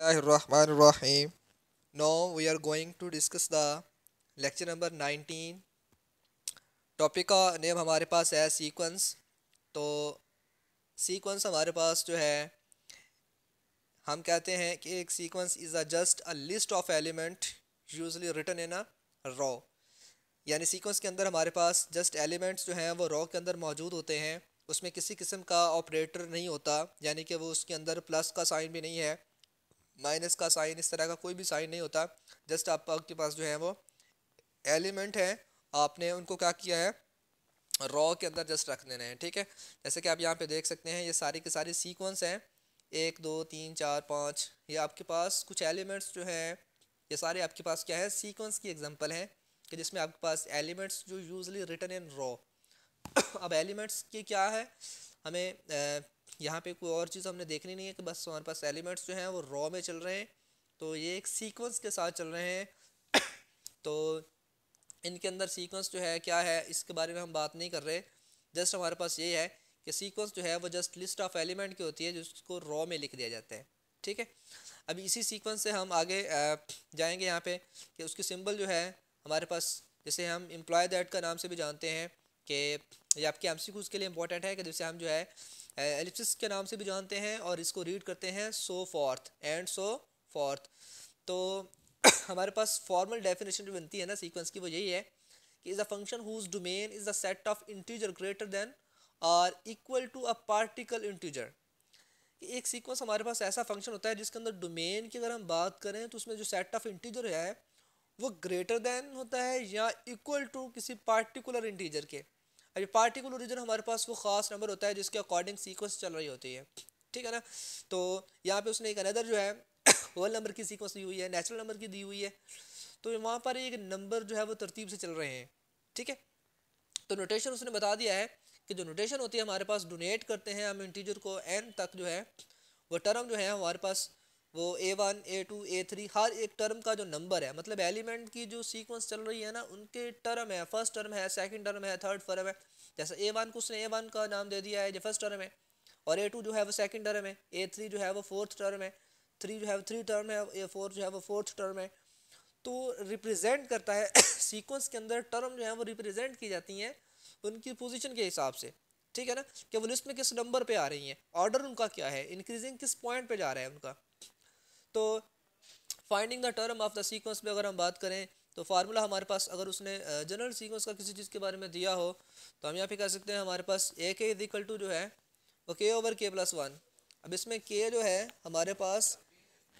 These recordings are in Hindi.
Bismillahirrahmanirrahim. Now we are going to discuss the lecture number 19. Topic का नेम हमारे पास है सीक्वेंस तो सीक्वेंस हमारे पास जो है, हम कहते हैं कि एक sequence is a just a list of element usually written in a row यानी सीक्वेंस के अंदर हमारे पास जस्ट एलिमेंट्स जो हैं, वो रॉ के अंदर मौजूद होते हैं. उसमें किसी किस्म का ऑपरेटर नहीं होता. यानी कि वो उसके अंदर प्लस का साइन भी नहीं है. माइनस का साइन इस तरह का कोई भी साइन नहीं होता। जस्ट आप आपके पास जो है वो एलिमेंट है। आपने उनको क्या किया है? रॉ के अंदर जस्ट रख देना है, ठीक है? जैसे कि आप यहाँ पे देख सकते हैं, ये सारी के सारी सीक्वेंस हैं। एक, दो, तीन, चार, पाँच। ये आपके पास कुछ एलिमेंट्स जो हैं, ये सारे आपके पास क्या है? सीक्वेंस की एग्जांपल हैं कि जिसमें आपके पास एलिमेंट्स जो यूजली रिटर्न इन रॉ अब एलिमेंट्स की क्या है? हमें यहाँ पे कोई और चीज़ हमने देखनी नहीं है कि बस हमारे पास एलिमेंट्स जो हैं वो रॉ में चल रहे हैं। तो ये एक सीक्वेंस के साथ चल रहे हैं। तो इनके अंदर सीक्वेंस जो है, क्या है, इसके बारे में हम बात नहीं कर रहे। जस्ट हमारे पास ये है कि सीक्वेंस जो है, वो जस्ट लिस्ट ऑफ़ एलिमेंट की होती है, जिसको रॉ में लिख दिया जाता है। ठीक है? अभी इसी सीक्वेंस से हम आगे जाएँगे यहाँ पे कि उसकी सिंबल जो है, हमारे पास, जैसे हम एम्प्लॉय दैट का नाम से भी जानते हैं कि ये आपके एम के लिए इंपॉर्टेंट है कि जैसे हम जो है एलिप्सिस के नाम से भी जानते हैं और इसको रीड करते हैं so forth and so forth तो हमारे पास फॉर्मल डेफिनेशन जो बनती है ना सीक्वेंस की, वो यही है कि is a function whose domain is a set of integer greater than और equal to a particle integer एक सीक्वेंस हमारे पास ऐसा फ़ंक्शन होता है जिसके अंदर डोमेन की अगर हम बात करें तो उसमें जो सेट ऑफ़ इंटीजर है, वो ग्रेटर देन होता है या इक्वल टू किसी पार्टिकुलर इंटीजर के। अभी पार्टिकुलर रीजन हमारे पास वो ख़ास नंबर होता है जिसके अकॉर्डिंग सीक्वेंस चल रही होती है। ठीक है ना? तो यहाँ पे उसने एक अनदर जो है होल नंबर की सीक्वेंस दी हुई है नेचुरल नंबर की दी हुई है। तो वहाँ पर एक नंबर जो है वो तरतीब से चल रहे हैं। ठीक है? तो नोटेशन उसने बता दिया है कि जो नोटेशन होती है, हमारे पास डोनेट करते हैं हम इंटीजर को एन तक जो है, वो टर्म जो है हमारे पास वो a one a two a three हर एक टर्म का जो नंबर है मतलब एलिमेंट की जो सीक्वेंस चल रही है ना, उनके टर्म है फ़र्स्ट टर्म है सेकंड टर्म है थर्ड टर्म है। जैसे ए वन को उसने ए वन का नाम दे दिया है जो फ़र्स्ट टर्म है। और ए टू जो है वो सेकंड टर्म है ए थ्री जो है वो फोर्थ टर्म है थ्री जो है वो थ्री टर्म है ए फोर जो है वो फोर्थ टर्म है। तो रिप्रेजेंट करता है सीक्वेंस के अंदर टर्म जो है वो रिप्रेजेंट की जाती हैं उनकी पोजीशन के हिसाब से। ठीक है ना? कि वो लिस्ट में किस नंबर पे आ रही हैं? ऑर्डर उनका क्या है? इंक्रीजिंग किस पॉइंट पे जा रहा है उनका? तो finding the term of the sequence में अगर हम बात करें तो फार्मूला हमारे पास अगर उसने जनरल सीक्वेंस का किसी चीज़ के बारे में दिया हो तो हम यहाँ पे कह सकते हैं हमारे पास ए के इज़ इक्वल टू जो है, वो के ओवर के प्लस वन अब इसमें के जो है, हमारे पास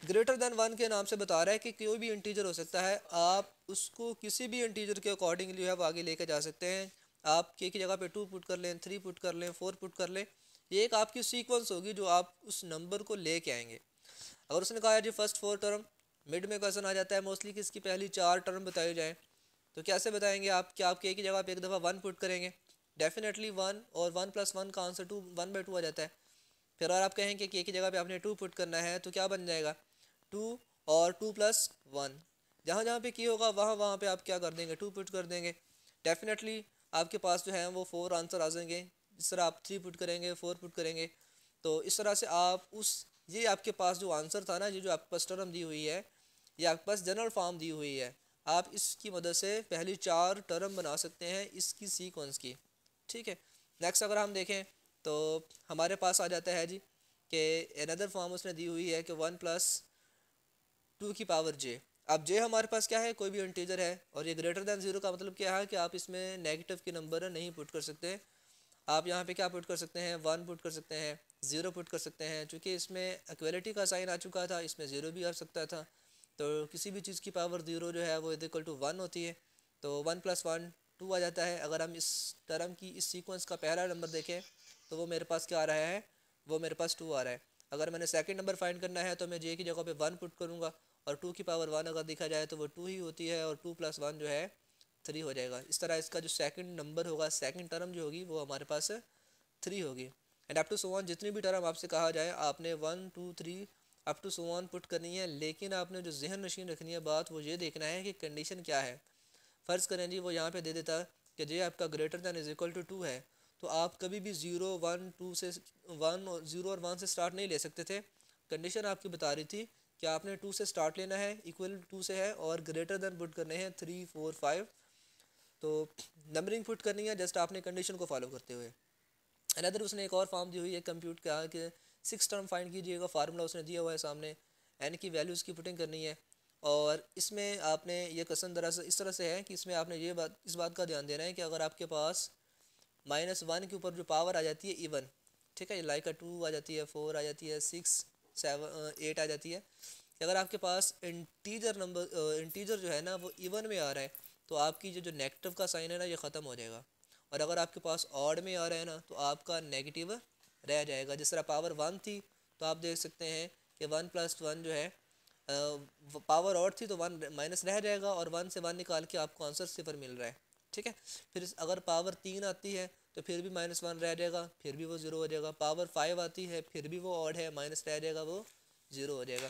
ग्रेटर देन वन के नाम से बता रहा है कि कोई भी इंटीजर हो सकता है। आप उसको किसी भी इंटीजर के अकॉर्डिंगली है, वो आगे लेके जा सकते हैं। आप के की जगह पे टू पुट कर लें थ्री पुट कर लें फोर पुट कर लें। ये एक आपकी सीक्वेंस होगी जो आप उस नंबर को लेके आएँगे। अगर उसने कहा जी फ़र्स्ट फोर टर्म मिड में क्वेश्चन आ जाता है मोस्टली कि इसकी पहली चार टर्म बताई जाए तो कैसे बताएँगे आप क्या आपके एक ही जगह पे एक दफ़ा वन पुट करेंगे? डेफिनेटली वन और वन प्लस वन का answer two one by two आ जाता है। फिर और आप कहेंगे कि एक ही जगह पे आपने टू पुट करना है तो क्या बन जाएगा? टू और टू प्लस वन जहाँ जहाँ पे की होगा, वहाँ वहाँ पे आप क्या कर देंगे? टू पुट कर देंगे। डेफिनेटली आपके पास जो है, वो फोर आंसर आ जाएँगे। जिस तरह आप थ्री पुट करेंगे फोर पुट करेंगे तो इस तरह से आप उस ये आपके पास जो आंसर था ना, ये जो आपके पास टर्म दी हुई है, ये आपके पास जनरल फॉर्म दी हुई है। आप इसकी मदद से पहली चार टर्म बना सकते हैं इसकी सीक्वेंस की। ठीक है? नेक्स्ट अगर हम देखें तो हमारे पास आ जाता है जी कि अनदर फॉर्म उसने दी हुई है कि वन प्लस टू की पावर जे अब जे हमारे पास क्या है? कोई भी इंटीजर है। और ये ग्रेटर दैन ज़ीरो का मतलब क्या है कि आप इसमें नेगेटिव के नंबर नहीं पुट कर सकते। आप यहाँ पे क्या पुट कर सकते हैं? वन पुट कर सकते हैं। ज़ीरो पुट कर सकते हैं चूँकि इसमें इक्वलिटी का साइन आ चुका था, इसमें ज़ीरो भी आ सकता था। तो किसी भी चीज़ की पावर ज़ीरो जो है, वो इक्वल टू वन होती है। तो वन प्लस वन टू आ जाता है। अगर हम इस टर्म की, इस सीक्वेंस का पहला नंबर देखें तो वो मेरे पास क्या आ रहा है? वो मेरे पास टू आ रहा है। अगर मैंने सेकंड नंबर फाइंड करना है तो मैं जे की जगह पे वन पुट करूँगा। और टू की पावर वन अगर देखा जाए तो वो टू ही होती है, और टू प्लस वन जो है थ्री हो जाएगा। इस तरह इसका जो सेकंड नंबर होगा सेकंड टर्म जो होगी, वो हमारे पास थ्री होगी। And up to so on जितनी भी टर्म आपसे कहा जाए, आपने one two three up to so on put करनी है। लेकिन आपने जो जहन नशीन रखनी है बात, वो ये देखना है कि कंडीशन क्या है। फ़र्ज़ करें जी, वो यहाँ पे दे देता कि जे आपका greater than is equal to two है। तो आप कभी भी ज़ीरो वन टू से वन और ज़ीरो और वन से स्टार्ट नहीं ले सकते थे। कंडीशन आपकी बता रही थी कि आपने टू से स्टार्ट लेना है इक्वल टू से है और ग्रेटर दैन पुट करने हैं थ्री फोर फाइव तो नंबरिंग पुट करनी है जस्ट आपने कंडीशन को फॉलो करते हुए। अनदर उसने एक और फॉर्म दी हुई है कंप्यूट का कि सिक्स टर्म फाइंड कीजिएगा फार्मूला उसने दिया हुआ है सामने एन की वैल्यूज़ की पुटिंग करनी है। और इसमें आपने ये कसन दरअसल इस तरह से है कि इसमें आपने ये बात, इस बात का ध्यान देना है कि अगर आपके पास माइनस वन के ऊपर जो पावर आ जाती है इवन ठीक है, ये लाइक टू आ जाती है फोर आ जाती है सिक्स सेवन एट आ जाती है अगर आपके पास इंटीजर नंबर इंटीजर जो है ना, वो इवन में आ रहा है तो आपकी जो जो नेगेटिव का साइन है ना, ये ख़त्म हो जाएगा। और अगर आपके पास ऑड में आ रहा है ना तो आपका नेगेटिव रह जाएगा। जिस तरह पावर वन थी तो आप देख सकते हैं कि वन प्लस वन जो है आ, पावर ऑड थी तो वन माइनस रह जाएगा और वन से वन निकाल के आपको आंसर सिफर मिल रहा है। ठीक है? फिर अगर पावर तीन आती है तो फिर भी माइनस वन रह जाएगा फिर भी वो ज़ीरो हो जाएगा। पावर फाइव आती है फिर भी वो ऑड है माइनस रह जाएगा वो ज़ीरो हो जाएगा।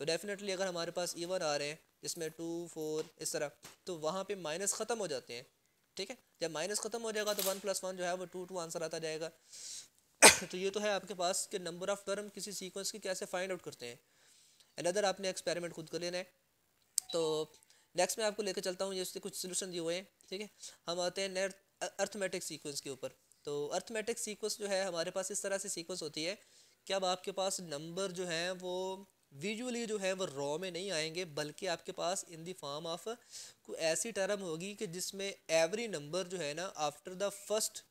तो डेफिनेटली अगर हमारे पास इवन आ रहे हैं जिसमें टू फोर इस तरह तो वहाँ पे माइनस ख़त्म हो जाते हैं। ठीक है? जब माइनस ख़त्म हो जाएगा तो वन प्लस वन जो है वो टू टू आंसर आता जाएगा। तो ये तो है आपके पास कि नंबर ऑफ़ टर्म किसी सीक्वेंस की कैसे फाइंड आउट करते हैं। अनदर आपने एक्सपेरिमेंट खुद कर लेना है। तो नेक्स्ट मैं आपको लेकर चलता हूँ, ये कुछ सोल्यूशन दिए हुए हैं, ठीक है? हम आते हैं अर्थमेटिक सीक्वेंस के ऊपर। तो अर्थमेटिक सीक्वेंस जो है, हमारे पास इस तरह से सीक्वेंस होती है कि अब आपके पास नंबर जो है वो विजुअली जो है वो रॉ में नहीं आएँगे, बल्कि आपके पास इन दी फॉर्म ऑफ़ कोई ऐसी टर्म होगी कि जिसमें एवरी नंबर जो है ना आफ्टर द फ़र्स्ट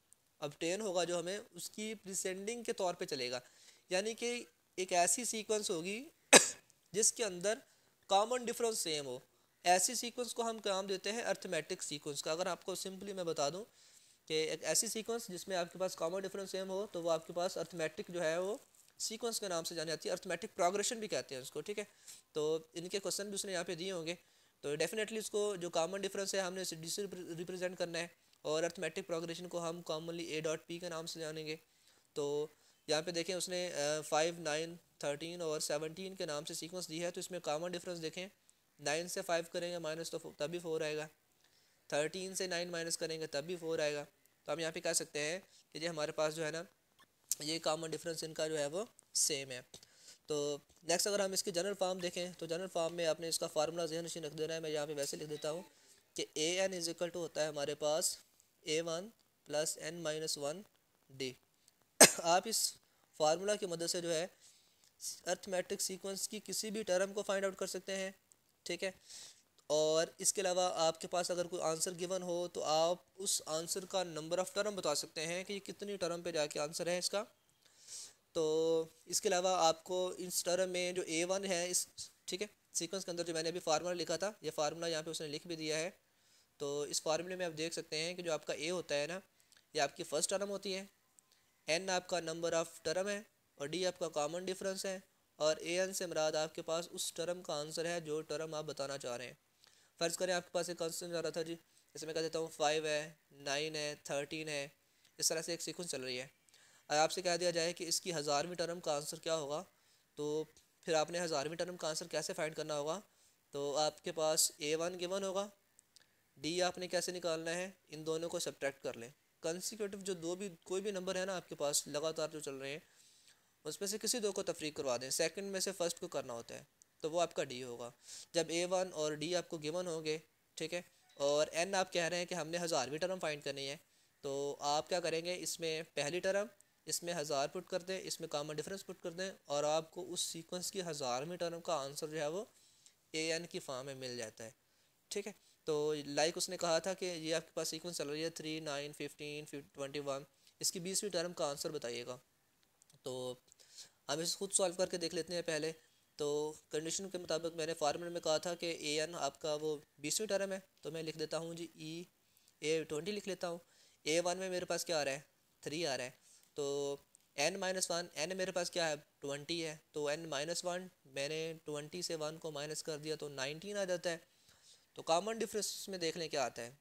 अपटेन होगा जो हमें, उसकी प्रिसेंडिंग के तौर पे चलेगा। यानी कि एक ऐसी सीक्वेंस होगी जिसके अंदर कॉमन डिफरेंस सेम हो। ऐसी सीक्वेंस को हम काम देते हैं अर्थमेटिक सीक्वेंस का। अगर आपको सिंपली मैं बता दूँ कि एक ऐसी सीक्वेंस जिसमें आपके पास कॉमन डिफरेंस सेम हो तो वो आपके पास अर्थमेटिक जो है वो सीक्वेंस के नाम से जानी जाती है अर्थमेटिक प्रोग्रेशन भी कहते हैं उसको, ठीक है? तो इनके क्वेश्चन भी उसने यहाँ पे दिए होंगे। तो डेफिनेटली उसको जो कॉमन डिफरेंस है, हमने उसे डी रिप्रेजेंट करना है और अर्थमेटिक प्रोग्रेशन को हम कॉमनली ए डॉट पी के नाम से जानेंगे। तो यहाँ पे देखें, उसने फाइव नाइन थर्टीन और सेवनटीन के नाम से सीक्वेंस दी है तो इसमें कॉमन डिफरेंस देखें। नाइन से फाइव करेंगे माइनस तो तभी फोर आएगा। थर्टीन से नाइन माइनस करेंगे तब भी फोर आएगा। तो हम यहाँ पे कह सकते हैं कि ये हमारे पास जो है ना ये कॉमन डिफरेंस इनका जो है वो सेम है। तो नेक्स्ट अगर हम इसकी जनरल फॉर्म देखें तो जनरल फॉर्म में आपने इसका फार्मूला जहन नशीन रख देना है, मैं यहाँ पे वैसे लिख देता हूँ कि A N is equal to होता है हमारे पास A one plus N minus one D आप इस फार्मूला की मदद से जो है अर्थमेटिक सीक्वेंस की किसी भी टर्म को फाइंड आउट कर सकते हैं, ठीक है? और इसके अलावा आपके पास अगर कोई आंसर गिवन हो तो आप उस आंसर का नंबर ऑफ़ टर्म बता सकते हैं कि ये कितनी टर्म पे जाके आंसर है इसका। तो इसके अलावा आपको इस टर्म में जो ए वन है, इस, ठीक है सीक्वेंस के अंदर जो मैंने अभी फार्मूला लिखा था, ये फार्मूला यहाँ पे उसने लिख भी दिया है। तो इस फार्मूले में आप देख सकते हैं कि जो आपका ए होता है ना, ये आपकी फ़र्स्ट टर्म होती है। एन आपका नंबर ऑफ़ टर्म है और डी आपका कॉमन डिफरेंस है। और ए एन से मराद आपके पास उस टर्म का आंसर है जो टर्म आप बताना चाह रहे हैं। फ़र्ज़ करें आपके पास एक कॉन्स्टेंट जा रहा था जी। जैसे मैं कह देता हूँ फाइव है नाइन है थर्टीन है, इस तरह से एक सीक्वेंस चल रही है। अगर आपसे कह दिया जाए कि इसकी हज़ारवीं टर्म का आंसर क्या होगा? तो फिर आपने हज़ारवीं टर्म का आंसर कैसे फाइंड करना होगा? तो आपके पास ए वन गिवन होगा। डी आपने कैसे निकालना है? इन दोनों को सब्ट्रैक्ट कर लें। कंसिक्यूटिव जो दो भी, कोई भी नंबर है ना आपके पास, लगातार जो चल रहे हैं, उसमें से किसी दो को तफरीक करवा दें। सेकंड में से फ़र्स्ट को करना होता है। तो वो आपका डी होगा। जब ए वन और डी आपको गिवन होंगे, ठीक है? और एन आप कह रहे हैं कि हमने हज़ारवीं टर्म फाइंड करनी है तो आप क्या करेंगे? इसमें पहली टर्म इसमें हज़ार पुट कर दें, इसमें कॉमन डिफरेंस पुट कर दें और आपको उस सीक्वेंस की हज़ारवीं टर्म का आंसर जो है वो ए एन की फॉर्म में मिल जाता है। ठीक है? तो लाइक उसने कहा था कि ये आपके पास सीक्वेंस चल रही है three nine fifteen twenty one इसकी बीसवीं टर्म का आंसर बताइएगा। तो हम इसे खुद सॉल्व करके देख लेते हैं पहले। तो कंडीशन के मुताबिक मैंने फार्मूले में कहा था कि ए एन आपका वो बीसवीं टर्म है तो मैं लिख देता हूँ जी ई ए ट्वेंटी लिख लेता हूँ। ए वन में मेरे पास क्या आ रहा है? थ्री आ रहा है। तो एन माइनस वन एन मेरे पास क्या है? ट्वेंटी है। तो एन माइनस वन मैंने ट्वेंटी से वन को माइनस कर दिया तो नाइनटीन आ जाता है। तो कॉमन डिफरेंस में देख लें क्या आता है।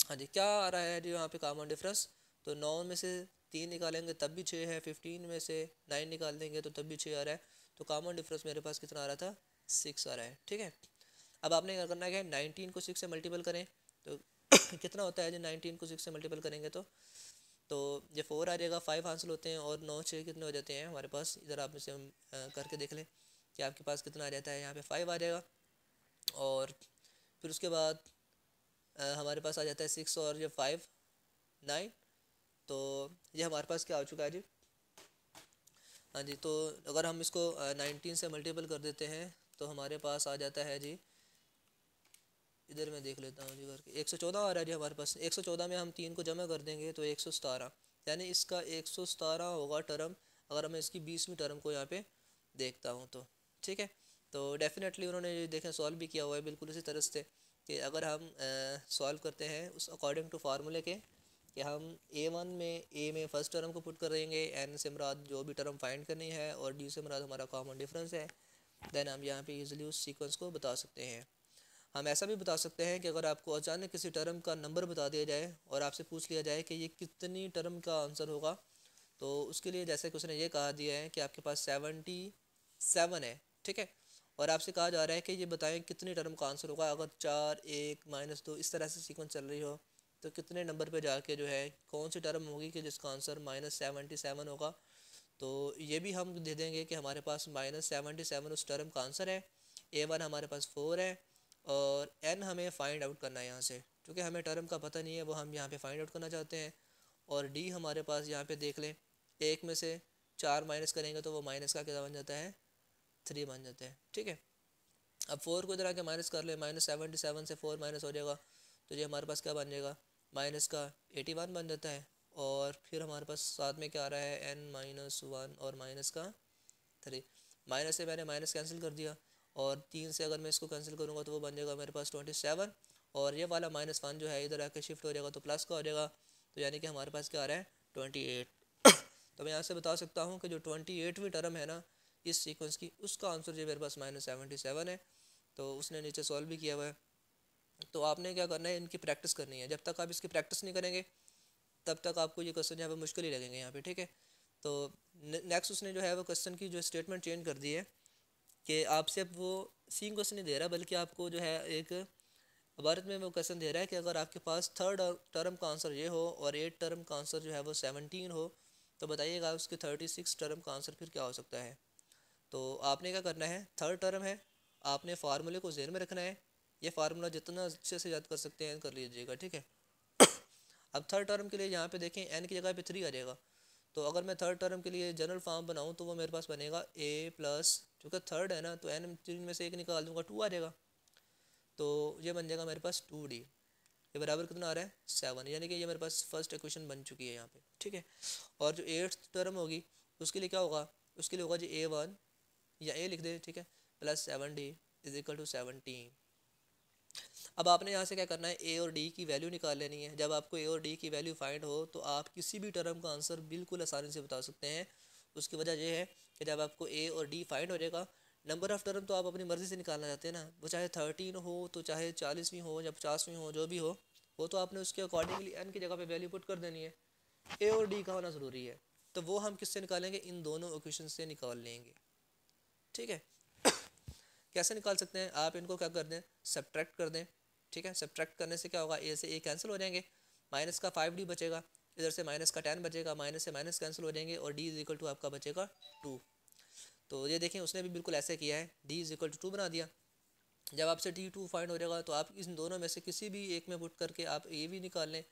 हाँ जी, क्या आ रहा है जी वहाँ पे कॉमन डिफरेंस तो नौ में से तीन निकालेंगे, तब भी छः है। फिफ्टीन में से नाइन निकाल देंगे तो तब भी छः आ रहा है। तो कॉमन डिफरेंस मेरे पास कितना आ रहा था? सिक्स आ रहा है ठीक है? अब आपने क्या करना है? नाइनटीन को सिक्स से मल्टीपल करें तो कितना होता है जी? नाइनटीन को सिक्स से मल्टीपल करेंगे तो? तो ये फोर आ जाएगा फाइव हासिल होते हैं और नौ छः कितने हो जाते हैं हमारे पास? इधर आप इसे करके देख लें कि आपके पास कितना आ जाता है। यहाँ पे फाइव आ जाएगा और फिर उसके बाद आ, हमारे पास आ जाता है सिक्स और ये फाइव नाइन तो ये हमारे पास क्या आ चुका है जी? हाँ जी तो अगर हम इसको नाइनटीन से मल्टीपल कर देते हैं तो हमारे पास आ जाता है जी। इधर मैं देख लेता हूँ जी करके। एक सौ चौदह आ रहा है जी हमारे पास। एक सौ चौदह में हम तीन को जमा कर देंगे तो एक सौ सतारह। यानी इसका एक सौ सतारह होगा टर्म, अगर मैं इसकी बीसवीं टर्म को यहाँ पे देखता हूँ तो। ठीक है? तो डेफिनेटली उन्होंने देखें सॉल्व भी किया हुआ है, बिल्कुल इसी तरह से कि अगर हम सॉल्व करते हैं उस अकॉर्डिंग टू फार्मूले के कि हम ए वन में ए में फ़र्स्ट टर्म को पुट कर देंगे एन से मराद जो भी टर्म फाइंड करनी है और डी से मराद हमारा कॉमन डिफरेंस है देन हम यहाँ पे इजीली उस सीक्वेंस को बता सकते हैं। हम ऐसा भी बता सकते हैं कि अगर आपको अचानक किसी टर्म का नंबर बता दिया जाए और आपसे पूछ लिया जाए कि ये कितनी टर्म का आंसर होगा तो उसके लिए जैसे कि उसने ये कहा दिया है कि आपके पास सेवेंटी सेवन है, ठीक है? और आपसे कहा जा रहा है कि ये बताएँ कितनी टर्म का आंसर होगा, अगर चार, एक माइनस दो, इस तरह से सीक्वेंस चल रही हो तो कितने नंबर पे जाके जो है, कौन सी टर्म होगी कि जिसका आंसर माइनस सेवेंटी सेवन होगा? तो ये भी हम दे देंगे कि हमारे पास माइनस सेवेंटी सेवन उस टर्म का आंसर है। ए वन हमारे पास फोर है और एन हमें फ़ाइंड आउट करना है यहाँ से। क्योंकि हमें टर्म का पता नहीं है, वो हम यहाँ पे फाइंड आउट करना चाहते हैं। और डी हमारे पास यहाँ पे देख लें, एक में से चार माइनस करेंगे तो वो माइनस का क्या बन जाता है? थ्री बन जाता है। ठीक है? अब फोर को इधर आके माइनस कर ले माइनस सेवेंटी सेवन से फोर माइनस हो जाएगा। तो ये हमारे पास क्या बन जाएगा? माइनस का एटी वन बन जाता है और फिर हमारे पास साथ में क्या आ रहा है एन माइनस वन और माइनस का थ्री माइनस से मैंने माइनस कैंसिल कर दिया और तीन से अगर मैं इसको कैंसिल करूँगा तो वो बन जाएगा मेरे पास ट्वेंटी सेवन और ये वाला माइनस वन जो है इधर आके शिफ्ट हो जाएगा तो प्लस का हो जाएगा। तो यानी कि हमारे पास क्या आ रहा है ट्वेंटी एट तो मैं यहाँ से बता सकता हूँ कि जो ट्वेंटी एटवीं टर्म है ना, इस सीक्वेंस की, उसका आंसर जो मेरे पास माइनस सेवेंटी सेवन है। तो उसने नीचे सॉल्व भी किया हुआ है। तो आपने क्या करना है, इनकी प्रैक्टिस करनी है। जब तक आप इसकी प्रैक्टिस नहीं करेंगे, तब तक आपको ये क्वेश्चन यहाँ पर मुश्किल ही लगेंगे यहाँ पे, ठीक है? तो नेक्स्ट उसने जो है वो क्वेश्चन की जो स्टेटमेंट चेंज कर दी है कि आपसे अब वो सीन क्वेश्चन नहीं दे रहा, बल्कि आपको जो है एक भारत में वो क्वेश्चन दे रहा है कि अगर आपके पास थर्ड टर्म का आंसर ये हो और एट टर्म का आंसर जो है वो सेवनटीन हो तो बताइएगा उसके थर्टी सिक्स टर्म का आंसर फिर क्या हो सकता है? तो आपने क्या करना है? थर्ड टर्म है, आपने फार्मूले को जेन में रखना है ये फार्मूला जितना अच्छे से याद कर सकते हैं, कर लीजिएगा, ठीक है? अब थर्ड टर्म के लिए यहाँ पे देखें एन की जगह पे थ्री आ जाएगा। तो अगर मैं थर्ड टर्म के लिए जनरल फॉर्म बनाऊँ तो वो मेरे पास बनेगा ए प्लस चूँकि थर्ड है ना तो एन तीन में से एक निकाल दूँगा टू आ जाएगा। तो ये बन जाएगा मेरे पास टू डी ये बराबर कितना आ रहा है? सेवन यानी कि ये मेरे पास फ़र्स्ट इक्वेशन बन चुकी है यहाँ पे, ठीक है? और जो एट्थ टर्म होगी, उसके लिए क्या होगा? उसके लिए होगा जी ए वन या ए लिख दे, ठीक है? Plus seven D is equal to seventeen अब आपने यहाँ से क्या करना है? ए और डी की वैल्यू निकाल लेनी है। जब आपको ए और डी की वैल्यू फाइंड हो तो आप किसी भी टर्म का आंसर बिल्कुल आसानी से बता सकते हैं। उसकी वजह यह है कि जब आपको ए और डी फाइंड हो जाएगा नंबर ऑफ़ टर्म तो आप अपनी मर्ज़ी से निकालना चाहते हैं ना। वो चाहे थर्टीन हो तो चाहे चालीसवीं हो, या पचासवीं हो, जो भी हो, वो तो आपने उसके अकॉर्डिंगली एन की जगह पे वैल्यू पुट कर देनी है। ए और डी का होना ज़रूरी है। तो वो हम किससे निकालेंगे? इन दोनों ओकेशन से निकाल लेंगे। ठीक है? कैसे निकाल सकते हैं? आप इनको क्या कर दें? सब्ट्रैक्ट कर दें। ठीक है? सब्ट्रैक्ट करने से क्या होगा? ए से ए कैंसिल हो जाएँगे। माइनस का फाइव डी बचेगा। इधर से माइनस का टेन बचेगा। माइनस से माइनस कैंसिल हो जाएँगे और डी इज़ इक्वल टू आपका बचेगा टू तो ये देखें, उसने भी बिल्कुल ऐसे किया है। D is equal to two बना दिया। जब आपसे डी टू फाइंड हो जाएगा तो आप इन दोनों में से किसी भी एक में पुट करके आप ए भी निकाल लें।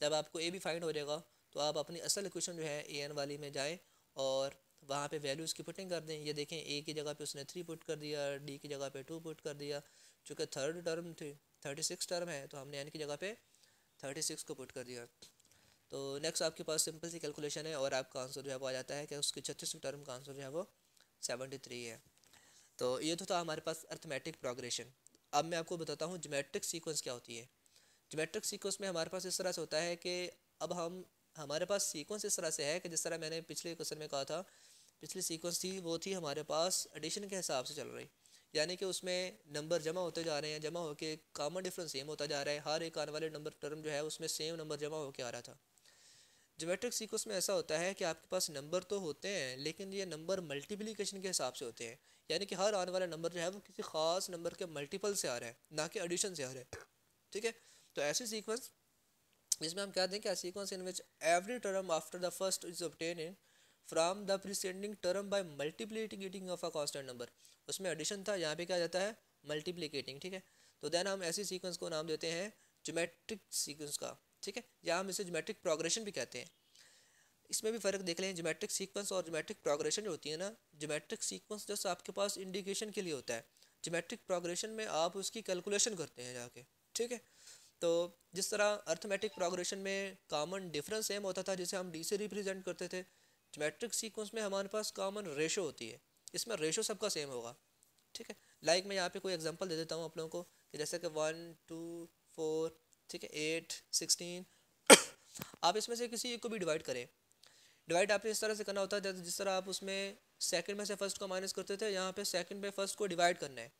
जब आपको ए भी फाइंड हो जाएगा तो आप अपनी असल इक्वेशन जो है ए एन वाली में जाएँ और वहाँ पे वैल्यूज़ की पुटिंग कर दें। ये देखें ए की जगह पे उसने थ्री पुट कर दिया डी की जगह पे टू पुट कर दिया। चूँकि थर्ड टर्म थी थर्टी सिक्स टर्म है तो हमने एन की जगह पे थर्टी सिक्स को पुट कर दिया। तो नेक्स्ट आपके पास सिंपल सी कैलकुलेशन है और आपका आंसर जो है वो आ जाता है कि उसकी छत्तीसवीं टर्म का आंसर जो है वो सेवेंटी थ्री है। तो ये तो था हमारे पास अर्थमेटिक प्रोग्रेशन अब मैं आपको बताता हूँ जोमेट्रिक सीक्वेंस क्या होती है। जोमेट्रिक सीक्वेंस में हमारे पास इस तरह से होता है कि अब हम, हमारे पास सीक्वेंस इस तरह से है कि जिस तरह मैंने पिछले क्वेश्चन में कहा था, पिछली सीक्वेंस थी, वो थी हमारे पास एडिशन के हिसाब से चल रही। यानी कि उसमें नंबर जमा होते जा रहे हैं, जमा होकर कॉमन डिफरेंस सेम होता जा रहा है। हर एक आने वाले नंबर टर्म जो है, उसमें सेम नंबर जमा होकर आ रहा था। जोमेट्रिक सीक्वेंस में ऐसा होता है कि आपके पास नंबर तो होते हैं, लेकिन ये नंबर मल्टीप्लिकेशन के हिसाब से होते हैं। यानी कि हर आने वाला नंबर जो है, वो किसी खास नंबर के मल्टीपल से आ रहा है, ना कि एडिशन से आ रहा है। ठीक है? तो ऐसी सीक्वेंस जिसमें हम कहते हैं कि sequence in which every term after the first is obtain in from the preceding term by multiplicating of a constant number उसमें एडिशन था, यहाँ पे क्या जाता है? मल्टीप्लीकेटिंग ठीक है? तो देन हम ऐसी सीक्वेंस को नाम देते हैं जोमेट्रिक सीक्वेंस का, ठीक है? या हम इसे जोमेट्रिक प्रोग्रेशन भी कहते हैं। इसमें भी फ़र्क देख लें जोमेट्रिक सीक्वेंस और जोमेट्रिक प्रोग्रेशन जो होती है ना जोमेट्रिक सीक्वेंस जस्ट आपके पास इंडिकेशन के लिए होता है। जोमेट्रिक प्रोग्रेशन में आप उसकी कैलकुलेशन करते हैं जाके, ठीक है? तो जिस तरह अर्थमेटिक प्रोग्रेशन में कॉमन डिफरेंस सेम होता था, जिसे हम डी से रिप्रेजेंट करते थे जोमेट्रिक सीक्वेंस में हमारे पास कॉमन रेशो होती है। इसमें रेशो सबका सेम होगा। ठीक है? लाइक मैं यहाँ पे कोई एग्जांपल दे देता हूँ आप लोगों को कि जैसे कि वन टू फोर ठीक है? एट सिक्सटीन आप इसमें से किसी एक को भी डिवाइड करें। डिवाइड आपने इस तरह से करना होता है, जिस तरह आप उसमें सेकंड में से फ़र्स्ट को माइनस करते थे, यहाँ पे सेकंड में फ़र्स्ट को डिवाइड करना है।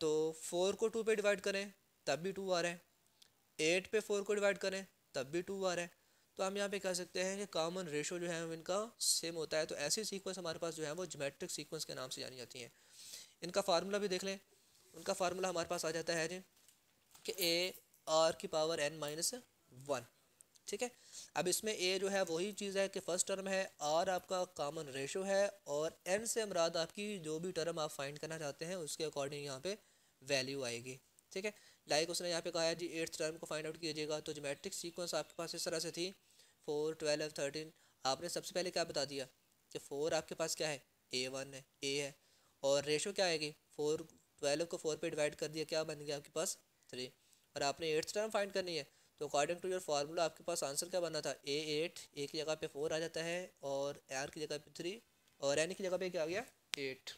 तो फोर को टू पे डिवाइड करें, तब भी टू आ रहा है। एट पे फोर को डिवाइड करें, तब भी टू आ रहा है। तो हम यहाँ पे कह सकते हैं कि कॉमन रेशो जो है इनका सेम होता है। तो ऐसी सीक्वेंस हमारे पास जो है वो जोमेट्रिक सीक्वेंस के नाम से जानी जाती हैं। इनका फार्मूला भी देख लें। उनका फार्मूला हमारे पास आ जाता है जी कि ए आर की पावर एन माइनस वन ठीक है? अब इसमें ए जो है वही चीज़ है कि फ़र्स्ट टर्म है आर आपका कॉमन रेशो है और एन से अमराद आपकी जो भी टर्म आप फाइंड करना चाहते हैं, उसके अकॉर्डिंग यहाँ पे वैल्यू आएगी। ठीक है? लाइक उसने यहाँ पे कहा है, जी एट्थ टर्म को फाइंड आउट कीजिएगा। तो जोमेट्रिक सीक्वेंस आपके पास इस तरह से थी। फोर ट्वेल्व थर्टीन आपने सबसे पहले क्या बता दिया? कि फोर आपके पास क्या है? ए वन है। ए है। और रेशो क्या आएगी? फोर ट्वेल्व को फोर पे डिवाइड कर दिया। क्या बन गया आपके पास? थ्री और आपने एट्थ टर्म फाइंड करनी है। तो अकॉर्डिंग टू योर फार्मूला आपके पास आंसर क्या बना था? ए एट ए की जगह पे फोर आ जाता है और आर की जगह पे थ्री और एन की जगह पे क्या आ गया? एट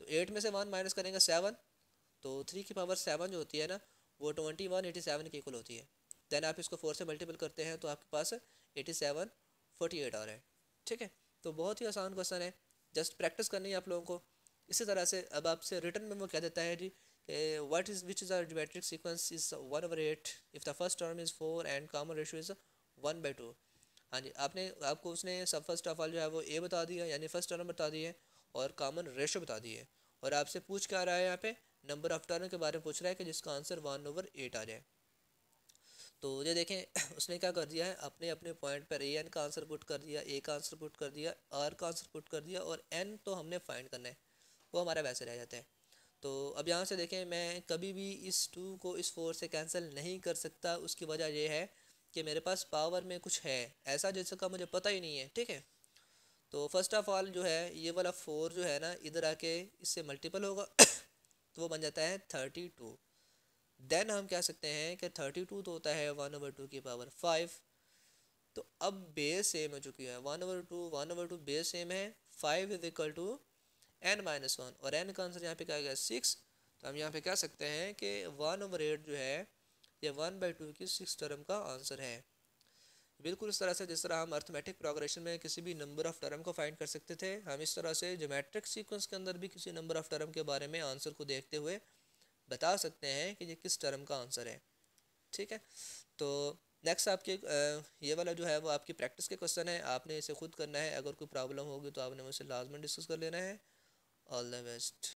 तो एट में से वन माइनस करेंगे सेवन तो थ्री की पावर सेवन जो होती है ना, वो ट्वेंटी वन एटी सेवन की इक्वल होती है। देन आप इसको फोर से मल्टीपल करते हैं तो आपके पास एटी सेवन फोर्टी एट आ रहा है। ठीक है? तो बहुत ही आसान क्वेश्चन है। जस्ट प्रैक्टिस करनी है आप लोगों को। इसी तरह से अब आपसे रिटर्न में वो कह देता है जी what is, which is our geometric sequence is 1 over 8 if the first term is 4 and common ratio is 1 by 2 हाँ जी, आपने, आपको उसने सब फ़र्स्ट ऑफ़ ऑल जो है वो ए बता दिया, यानी फ़र्स्ट टर्म बता दी है और कॉमन रेशो बता दी है। और आपसे पूछ क्या रहा है यहाँ पे? नंबर ऑफ़ टर्म के बारे में पूछ रहा है कि जिसका आंसर वन ओवर एट आ जाए। तो ये देखें, उसने क्या कर दिया है? अपने अपने पॉइंट पर ए एन का आंसर पुट कर दिया ए का आंसर पुट कर दिया आर का आंसर पुट कर दिया और एन तो हमने फाइंड करना है। वो हमारा वैसे रह जाता है। तो अब यहाँ से देखें, मैं कभी भी इस टू को, इस फोर से कैंसिल नहीं कर सकता। उसकी वजह यह है कि मेरे पास पावर में कुछ है। ऐसा जिसका मुझे पता ही नहीं है, ठीक है? तो फ़र्स्ट ऑफ़ ऑल जो है, ये वाला फोर जो है ना, इधर आके इससे मल्टीपल होगा। तो वो बन जाता है थर्टी टू देन हम कह सकते हैं कि थर्टी टू तो होता है वन ओवर टू की पावर फाइव तो अब बेस सेम हो चुकी है. One over two one over two base same है. Five is equal to N minus one और एन का आंसर यहाँ पे क्या गया? सिक्स तो हम यहाँ पे कह सकते हैं कि वन ओवर एट जो है, ये वन बाई टू की सिक्स टर्म का आंसर है. बिल्कुल इस तरह से जिस तरह हम अर्थमेटिक प्रोग्रेशन में किसी भी नंबर ऑफ़ टर्म को फाइंड कर सकते थे, हम इस तरह से जोमेट्रिक सीक्वेंस के अंदर भी किसी नंबर ऑफ़ टर्म के बारे में आंसर को देखते हुए बता सकते हैं कि ये किस टर्म का आंसर है। ठीक है? तो नेक्स्ट आपके ये वाला जो है वो आपकी प्रैक्टिस के क्वेश्चन है। आपने इसे खुद करना है। अगर कोई प्रॉब्लम होगी तो आपने मुझसे लाजमन डिस्कस कर लेना है। All the best